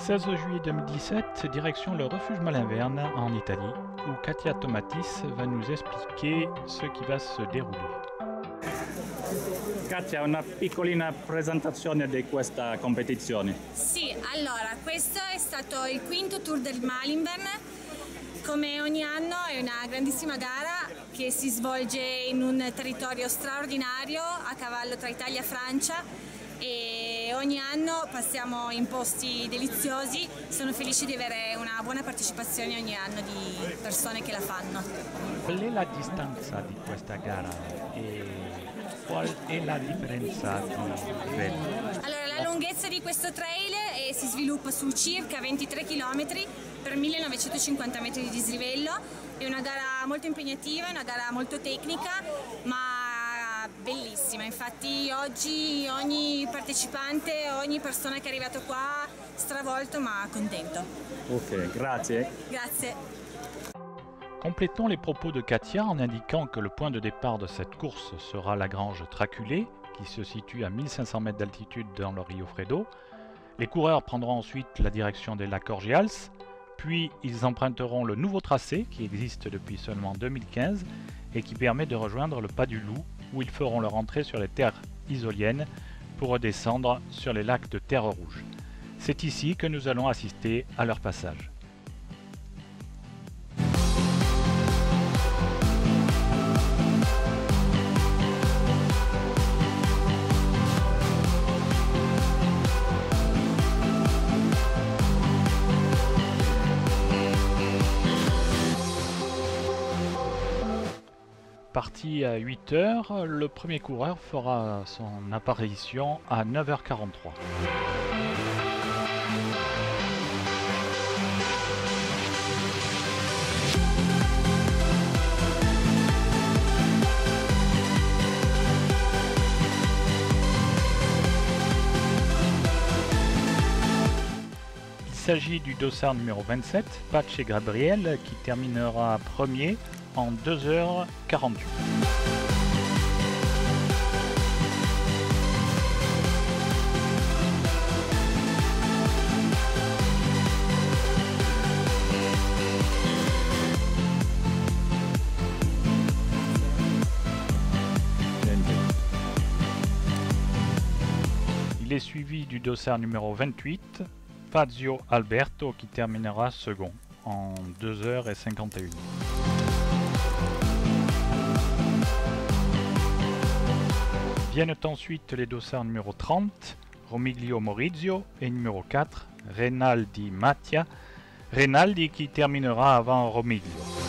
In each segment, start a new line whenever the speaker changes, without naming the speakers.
16 juillet 2017, direction le refuge Malinverne en Italie, où Katia Tomatis va nous expliquer ce qui va se dérouler.
Katia, una piccolina presentazione di questa competizione.
Sì, allora, questo è stato il quinto tour del Malinvern. Come ogni anno è una grandissima gara che si svolge in un territorio straordinario a cavallo tra Italia e Francia ogni anno passiamo in posti deliziosi. Sono felice di avere una buona partecipazione ogni anno di persone che la fanno.
Qual è la distanza di questa gara e qual è la differenza di livello?
Allora, la lunghezza di questo trail eh, si sviluppa su circa 23 km per 1950 metri di dislivello. È una gara molto impegnativa, è una gara molto tecnica, ma bellissima. Infatti oggi ogni partecipante, ogni persona che è arrivato qua stravolto ma contento.
Ok, grazie.
Grazie.
Complétons les propos de Katia en indiquant que le point de départ de cette course sera la grange Traculé, qui se situe à 1500 mètres d'altitude dans le Rio Fredo. Les coureurs prendront ensuite la direction des lacs Orgials, puis ils emprunteront le nouveau tracé qui existe depuis seulement 2015 et qui permet de rejoindre le Pas du Loup, où ils feront leur entrée sur les terres isoliennes pour redescendre sur les lacs de Terre Rouge. C'est ici que nous allons assister à leur passage. À 8h, le premier coureur fera son apparition à 9h43. S'agit du dossard numéro 27, Patch et Gabriel, qui terminera premier en 2h48. Il est suivi du dossard numéro 28, Fazio Alberto, qui terminera second en 2h51. Viennent ensuite les dossards numéro 30, Romiglio Maurizio, et numéro 4, Renaldi Mattia. Renaldi qui terminera avant Romiglio.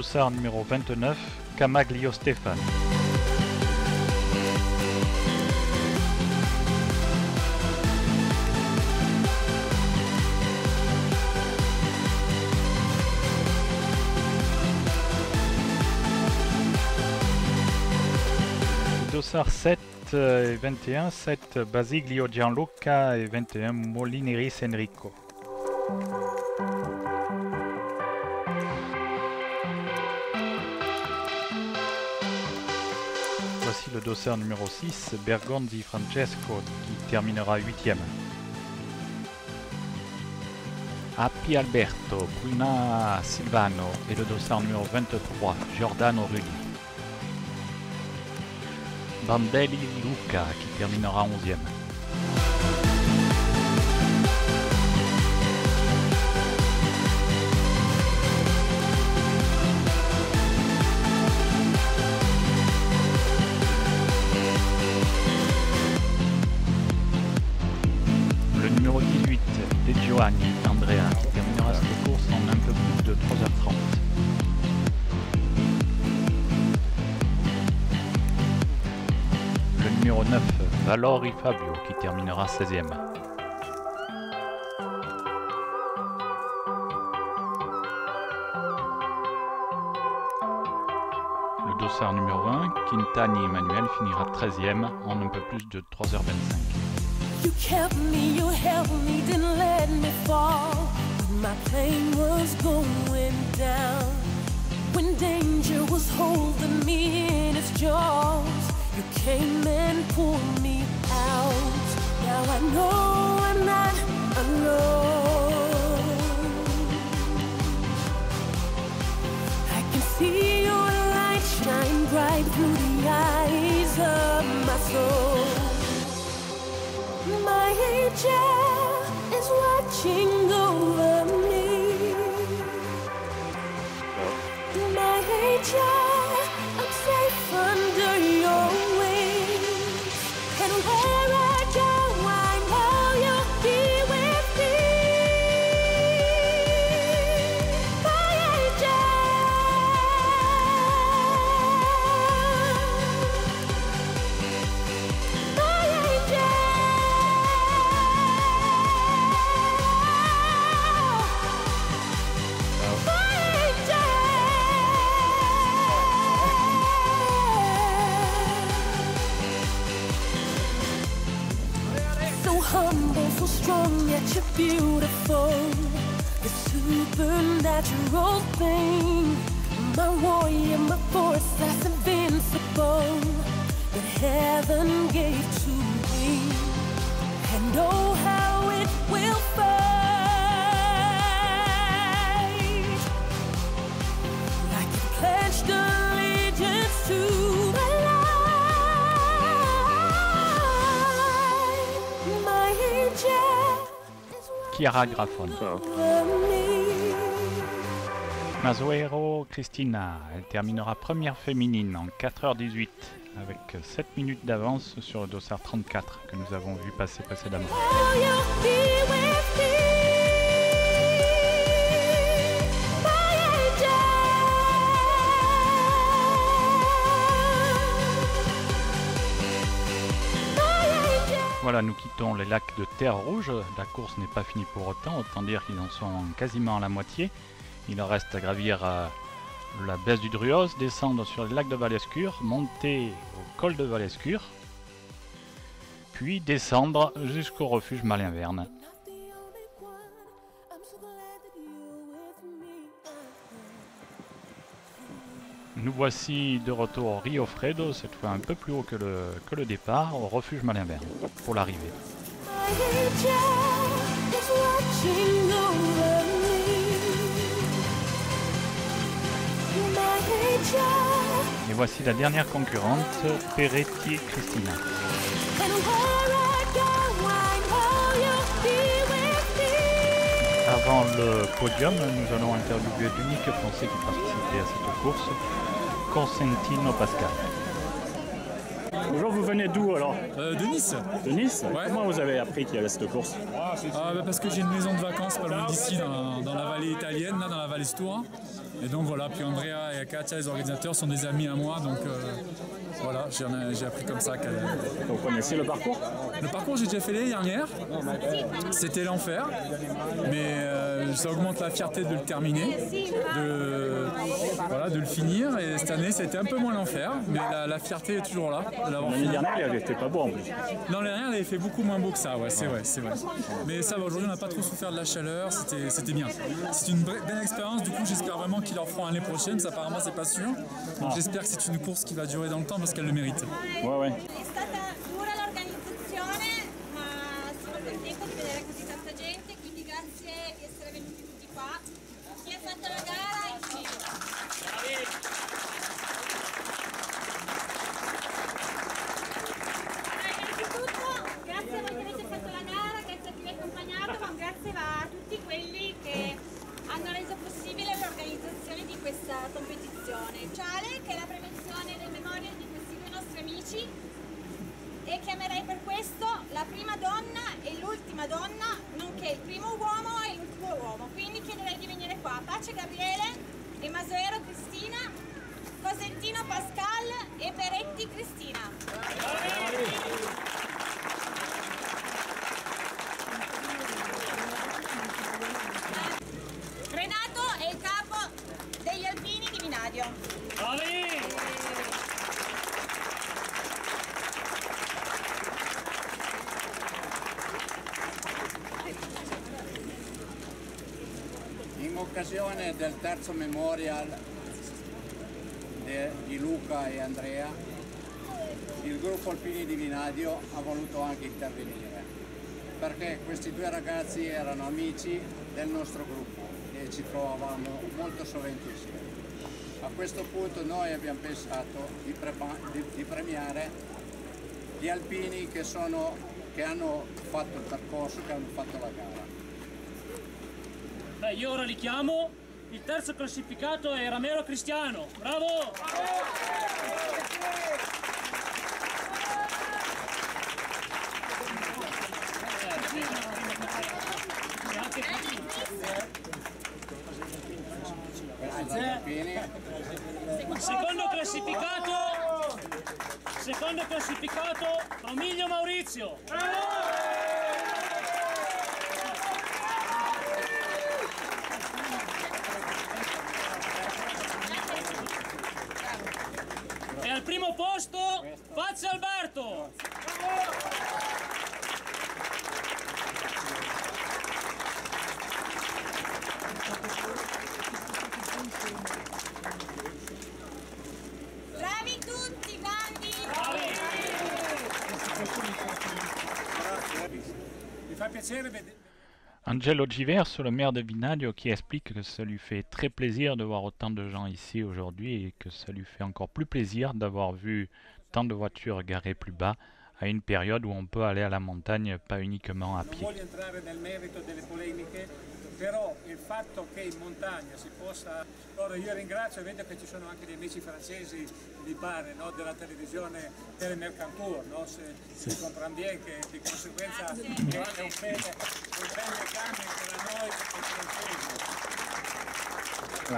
Dossard numéro 29, Camaglio Stéphane. Dossard 7 et 21, 7 Basiglio Gianluca et 21 Molineris Enrico. Le dossard numéro 6, Bergonzi Francesco, qui terminera 8ème. Appi Alberto, Bruna Silvano et le dossard numéro 23, Giordano Rudi. Bandelli Luca, qui terminera 11ème. Valori Fabio, qui terminera 16ème. dossard numéro 1, Quintani Emmanuel finira 13e en un peu plus de 3h25.
You came and pulled me out. Now I know I'm not alone. I can see your light shine bright through the eyes of my soul. My angel is watching over me. My angel. Beautiful. The supernatural thing. My warrior, my force that's invincible. That heaven gave
Chiara Grafon.
me.
Mazuero Cristina, elle terminera première féminine en 4h18 avec 7 minutes d'avance sur le dossard 34 que nous avons vu passer précédemment. Voilà, nous quittons les lacs de Terre Rouge. La course n'est pas finie pour autant, autant dire qu'ils en sont quasiment à la moitié. Il leur reste à gravir la baisse du Druos, descendre sur les lacs de Valescure, monter au col de Valescure, puis descendre jusqu'au refuge Malin-Verne. Nous voici de retour au Rio Fredo, cette fois un peu plus haut que le, que le départ, au refuge Malin-Verne, pour l'arrivée. Et voici la dernière concurrente, Peretti
me.
Avant le podium, nous allons interviewer l'unique Français qui participait à cette course, Consentino Pascal.
Bonjour, vous venez d'où alors
Euh, de Nice
De Nice
Ouais.
Comment vous avez appris qu'il y avait cette course
Ah, bah, Parce que j'ai une maison de vacances pas loin d'ici, dans, dans la vallée italienne, là, dans la vallée Stour. Et donc voilà, puis Andrea et Katia, les organisateurs, sont des amis à moi. Donc euh, voilà, j'ai appris comme ça.
Vous connaissez le parcours?
Le parcours, j'ai déjà fait l'année dernière. C'était l'enfer. Mais euh, ça augmente la fierté de le terminer, de, voilà, de le finir. Et cette année, c'était un peu moins l'enfer. Mais la, la fierté est toujours là.
L'année dernière, il n'était pas beau en plus.
Dans les rien, elle avait fait beaucoup moins beau que ça, ouais, c'est vrai, c'est vrai. Mais ça va, aujourd'hui, on n'a pas trop souffert de la chaleur, c'était bien. C'est une belle belle expérience, du coup, j'espère vraiment qu'ils leur feront l'année prochaine, ça apparemment, c'est pas sûr. Donc j'espère que c'est une course qui va durer dans le temps parce qu'elle le mérite.
Ouais, ouais.
È stata dura l'organizzazione, ma sono contenta di vedere così tanta gente, quindi grazie di essere venuti tutti qua. Chi ha fatto la gara? Il primo uomo e l'ultimo uomo. Quindi chiederei di venire qua. Pace Gabriele, Emasoero Cristina, Cosentino Pascal e Peretti Cristina. Renato è il capo degli alpini di Minadio.
Occasione del terzo memorial di Luca e Andrea, il gruppo Alpini di Vinadio ha voluto anche intervenire, perché questi due ragazzi erano amici del nostro gruppo e ci trovavamo molto sovente insieme. A questo punto noi abbiamo pensato di, di- di premiare gli alpini che, sono, che hanno fatto il percorso, che hanno fatto la gara.
Io ora li chiamo. Il terzo classificato è Ramero Cristiano. Bravo! Secondo classificato. Secondo classificato Romiglio Maurizio. E Fazio Alberto.
Bravi tutti, grandi!
Mi fa piacere vedere.
Angelo Giverso, le maire de Vinadio, qui explique que ça lui fait très plaisir de voir autant de gens ici aujourd'hui et que ça lui fait encore plus plaisir d'avoir vu tant de voitures garées plus bas à une période où on peut aller à la montagne pas uniquement à
Non
pied.
voglio entrare nel merito delle polemiche, però il fatto che in montagna si possa... Allora io ringrazio, vedo che ci sono anche dei amici francesi, mi pare, no, della televisione Telemercantour, no? se, si comprende bien che di conseguenza è, un bel, un bel legame tra noi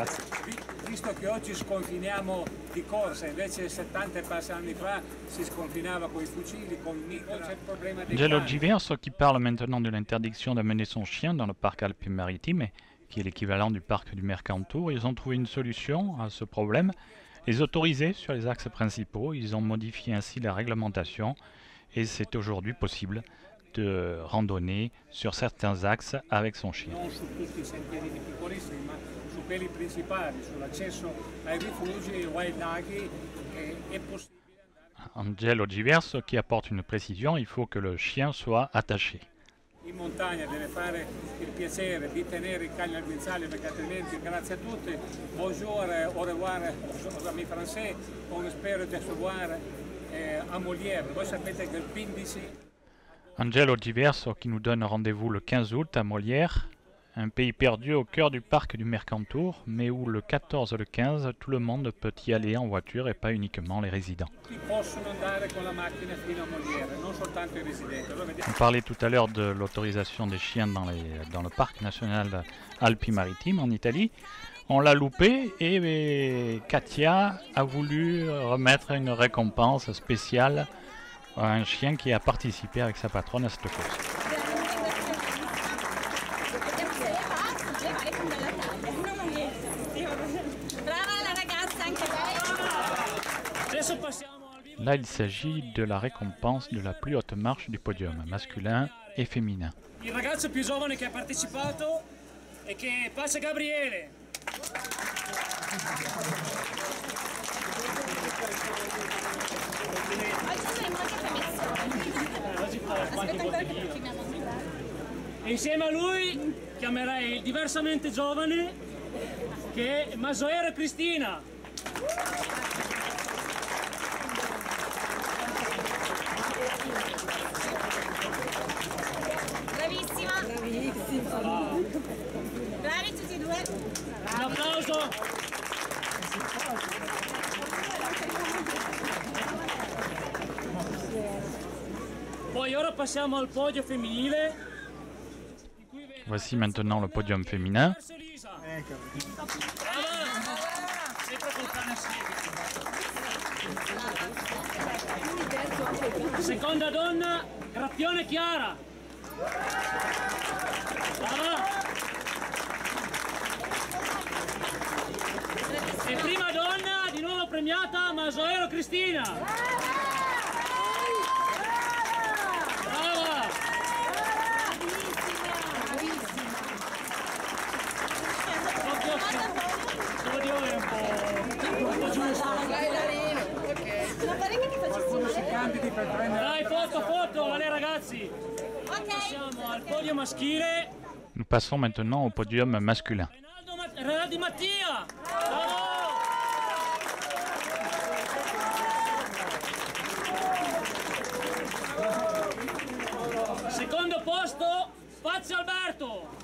e. Vi- Visto che oggi sconfiniamo di corsa, invece 70 e passa anni fa si sconfinava con i fucili, con mitra, c'è il problema dei
Angelo
cani.
Giverso qui parle maintenant de l'interdiction d'amener son chien dans le parc Alpes-Maritimes, qui est l'équivalent du parc du Mercantour. Ils ont trouvé une solution à ce problème, les autoriser sur les axes principaux. Ils ont modifié ainsi la réglementation et c'est aujourd'hui possible de randonner sur certains axes avec son chien. Angelo Giverso qui apporte une précision, il faut que le chien soit attaché.
in montagna, deve fare il piacere di tenere i cani al guinzaglio perché altrimenti, grazie a tutti, bonjour, eh, au revoir, amis français, on espère de se voir eh, a Molière. Voi sapete che il 15
Angelo Giverso qui nous donne rendez-vous le 15 août à Molière, un pays perdu au cœur du parc du Mercantour, mais où le 14 et le 15, tout le monde peut y aller en voiture et pas uniquement les résidents. On parlait tout à l'heure de l'autorisation des chiens dans, les- dans le parc national Alpes-Maritimes en Italie. On l'a loupé et, et Katia a voulu remettre une récompense spéciale un chien qui a participé avec sa patronne à cette course. Là, il s'agit de la récompense de la plus haute marche du podium, masculin et féminin.
Ha partecipato e Gabriele.
Premiazioni. Aspetta ancora che finiamo.
E insieme a lui chiamerei il diversamente giovane che è Masoero Cristina.
Bravissima! Bravissima! Bravi tutti e due!
Un applauso. Poi ora passiamo al podio femminile.
Voici maintenant le podium féminin.
Seconda donna, Grappione Chiara. Brava. E prima donna, di nuovo premiata, Masoero Cristina. È un po', un po' giusto.
Qualcuno si candidi per prendere...
Dai, foto, foto, allez ragazzi. Passiamo al podio maschile.
Nous passons maintenant au podium masculin.
Rinaldo Ma- Rinaldi Mattia. Bravo. Secondo posto, Fazio Alberto.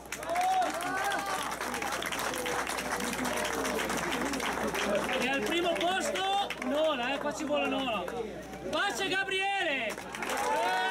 E al primo posto, Nola, eh, qua ci vuole Nola. Pace Gabriele.